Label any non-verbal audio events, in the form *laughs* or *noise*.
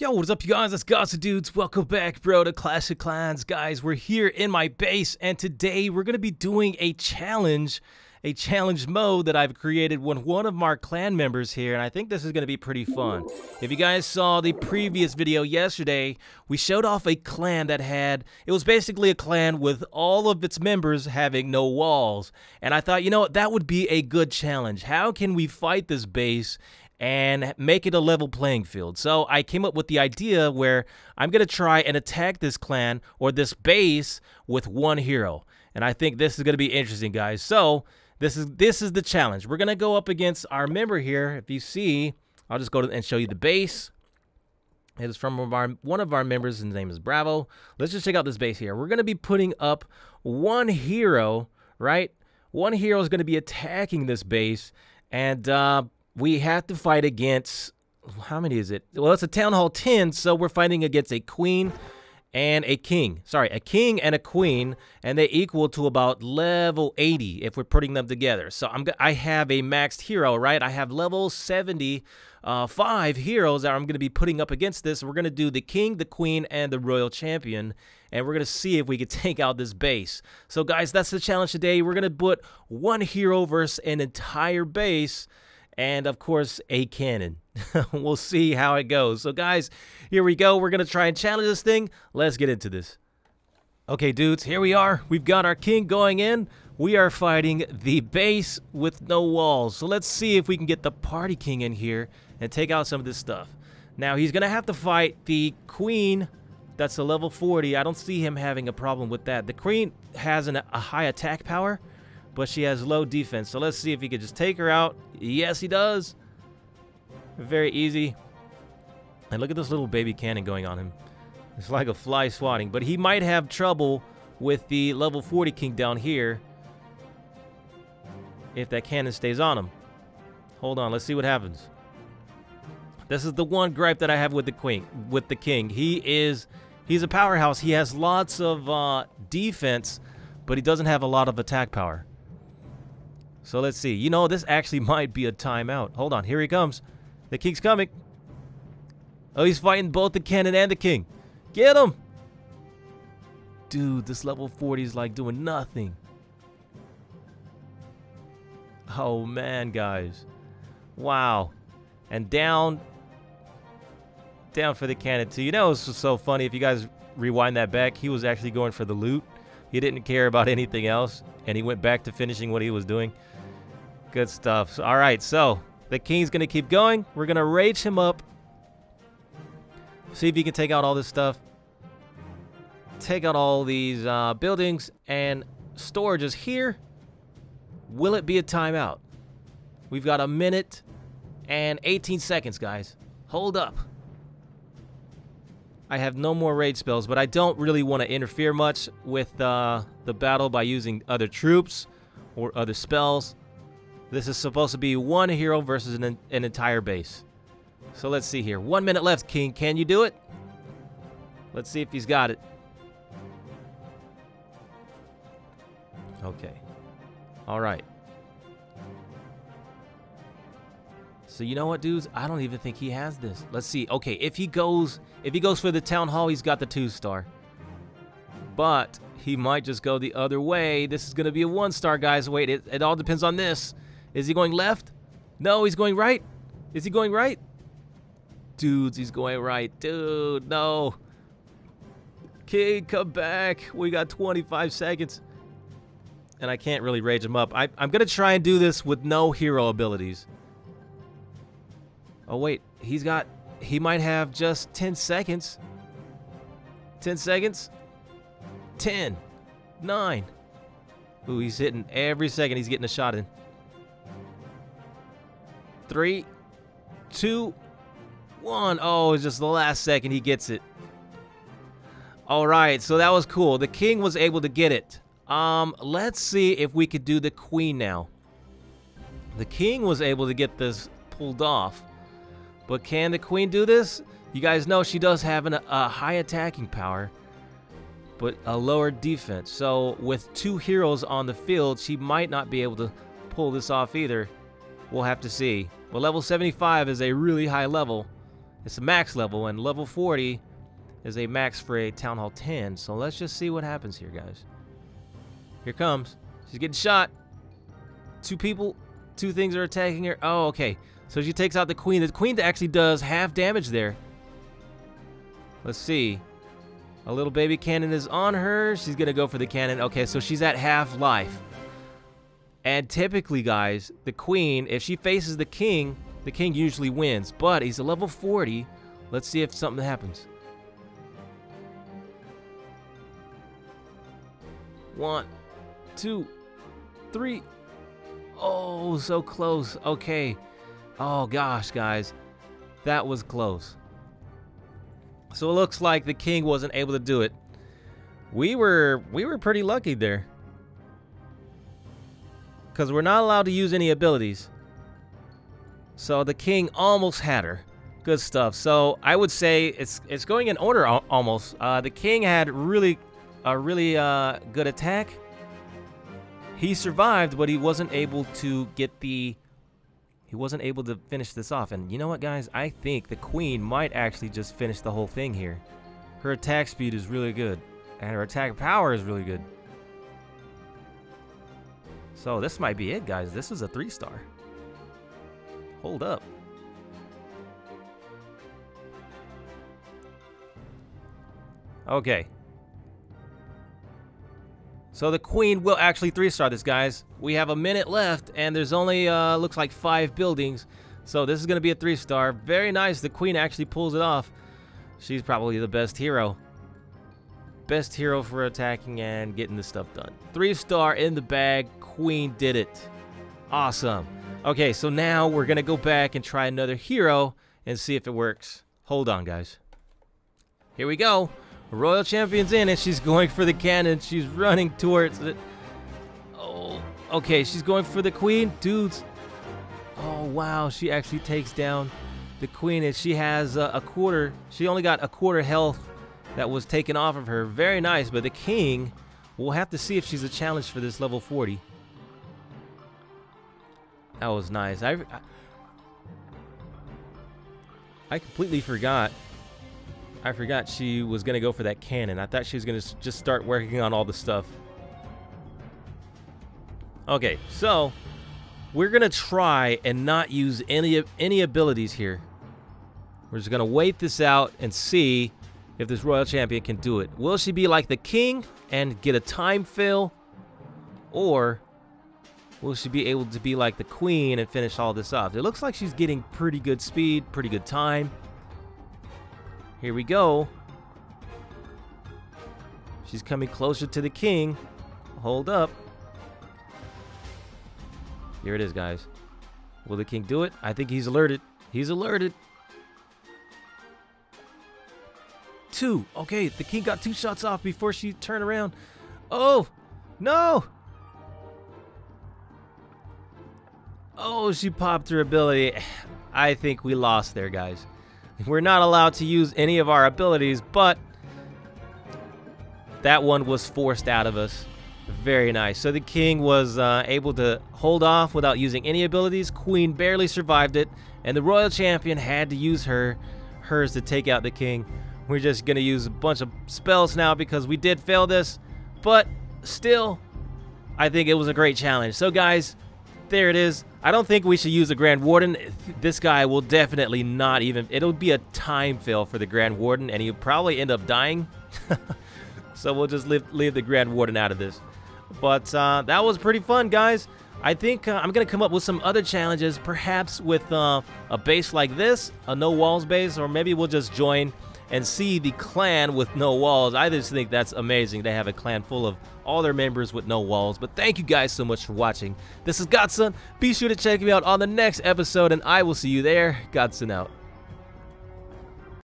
Yo, what's up, you guys? It's Godson Dudes. Welcome back, bro, to Clash of Clans. Guys, we're here in my base, and today we're going to be doing a challenge, a challenge mode that I've created with one of our clan members here, and I think this is going to be pretty fun. If you guys saw the previous video yesterday, we showed off a clan that had, it was basically a clan with all of its members having no walls, and I thought, you know what, that would be a good challenge. How can we fight this base and make it a level playing field. So I came up with the idea where I'm going to try and attack this clan or this base with one hero. And I think this is going to be interesting, guys. So this is this is the challenge. We're going to go up against our member here. If you see, I'll just go to, and show you the base. It is from our, one of our members. His name is Bravo. Let's just check out this base here. We're going to be putting up one hero, right? One hero is going to be attacking this base. And uh, we have to fight against how many is it? Well, it's a town hall 10, so we're fighting against a queen and a king. Sorry, a king and a queen, and they equal to about level 80 if we're putting them together. So I'm I have a maxed hero, right? I have level 70 uh, five heroes that I'm going to be putting up against this. We're going to do the king, the queen, and the royal champion, and we're going to see if we can *laughs* take out this base. So guys, that's the challenge today. We're going to put one hero versus an entire base and of course a cannon. *laughs* we'll see how it goes. So guys, here we go. We're going to try and challenge this thing. Let's get into this. Okay, dudes, here we are. We've got our king going in. We are fighting the base with no walls. So let's see if we can get the party king in here and take out some of this stuff. Now, he's going to have to fight the queen that's a level 40. I don't see him having a problem with that. The queen has an, a high attack power, but she has low defense. So let's see if he could just take her out. Yes, he does. Very easy. And look at this little baby cannon going on him. It's like a fly swatting. But he might have trouble with the level 40 king down here if that cannon stays on him. Hold on, let's see what happens. This is the one gripe that I have with the queen, with the king. He is, he's a powerhouse. He has lots of uh, defense, but he doesn't have a lot of attack power. So let's see. You know, this actually *laughs* might be a timeout. Hold on. Here he comes. The king's coming. Oh, he's fighting both the cannon and the king. Get him! Dude, this level 40 is like doing nothing. Oh, man, guys. Wow. And down. Down for the cannon, too. You know, it's so funny. If you guys rewind that back, he was actually going for the loot. He didn't care about anything else. And he went back to finishing what he was doing. Good stuff. All right, so the king's going to keep going. We're going to rage him up. See if he can take out all this stuff. Take out all these uh, buildings and storages here. Will it be a timeout? We've got a minute and 18 seconds, guys. Hold up. I have no more rage spells, but I don't really want to interfere much with uh, the battle by using other troops or other spells. This is supposed to be one hero versus an, an entire base. So let's see here. One minute left, King. Can you do it? Let's see if he's got it. Okay. All right. So you know what, dudes? I don't even think he has this. Let's see. Okay, if he goes, if he goes for the town hall, he's got the two star. But he might just go the other way. This is gonna be a one star, guys. Wait, it, it all depends on this. Is he going left? No, he's going right. Is he going right? Dudes, he's going right. Dude, no. King, come back. We got 25 seconds. And I can't really rage him up. I, I'm going to try and do this with no hero abilities. Oh, wait. He's got... He might have just 10 seconds. 10 seconds. 10. 9. Ooh, he's hitting every second he's getting a shot in. Three, two, one. Oh, it's just the last second he gets it. All right, so that was cool. The king was able to get it. Um, let's see if we could do the queen now. The king was able to get this pulled off. But can the queen do this? You guys know she does have an, a high attacking power, but a lower defense. So with two heroes on the field, she might not be able to pull this off either. We'll have to see. But level 75 is a really high level. It's a max level, and level 40 is a max for a Town Hall 10. So let's just see what happens here, guys. Here comes. She's getting shot. Two people, two things are attacking her. Oh, okay. So she takes out the queen. The queen actually does half damage there. Let's see. A little baby cannon is on her. She's going to go for the cannon. Okay, so she's at half life. And typically, guys, the queen, if she faces the king, the king usually wins. But he's a level 40. Let's see if something happens. One, two, three. Oh, so close. Okay. Oh, gosh, guys. That was close. So it looks like the king wasn't able to do it. We were we were pretty lucky there. Cuz we're not allowed to use any abilities. So the king almost had her. Good stuff. So I would say it's it's going in order almost. Uh, the king had really a really uh, good attack. He survived, but he wasn't able to get the he wasn't able to finish this off. And you know what, guys? I think the queen might actually just finish the whole thing here. Her attack speed is really good. And her attack power is really good. So this might be it, guys. This is a three star. Hold up. Okay. So the queen will actually three-star this, guys. We have a minute left, and there's only, uh, looks like five buildings. So this is going to be a three-star. Very nice. The queen actually pulls it off. She's probably the best hero. Best hero for attacking and getting this stuff done. Three-star in the bag. Queen did it. Awesome. Okay, so now we're going to go back and try another hero and see if it works. Hold on, guys. Here we go. Royal Champion's in and she's going for the cannon. She's running towards it. Oh, okay. She's going for the queen. Dudes. Oh, wow. She actually takes down the queen and she has uh, a quarter. She only got a quarter health that was taken off of her. Very nice. But the king, we'll have to see if she's a challenge for this level 40. That was nice. I, I, I completely forgot I forgot she was going to go for that cannon. I thought she was going to just start working on all the stuff. Okay, so we're going to try and not use any of any abilities here. We're just going to wait this out and see if this Royal Champion can do it. Will she be like the king and get a time fill? Or will she be able to be like the queen and finish all this off? It looks like she's getting pretty good speed, pretty good time. Here we go. She's coming closer to the king. Hold up. Here it is, guys. Will the king do it? I think he's alerted. He's alerted. Two. Okay, the king got two shots off before she turned around. Oh, no. Oh, she popped her ability. *sighs* I think we lost there, guys. We're not allowed to use any of our abilities, but that one was forced out of us. Very nice. So the king was uh, able to hold off without using any abilities. Queen barely survived it, and the royal champion had to use her hers to take out the king. We're just going to use a bunch of spells now because we did fail this, but still, I think it was a great challenge. So guys, there it is. I don't think we should use the Grand Warden. This guy will definitely not even... It'll be a time fail for the Grand Warden, and he'll probably end up dying. *laughs* so we'll just leave, leave the Grand Warden out of this. But uh, that was pretty fun, guys. I think uh, I'm going to come up with some other challenges, perhaps with uh, a base like this, a no walls base, or maybe we'll just join and see the clan with no walls. I just think that's amazing They have a clan full of all their members with no walls. But thank you guys so much for watching. This is Godson. Be sure to check me out on the next episode, and I will see you there. Godson out.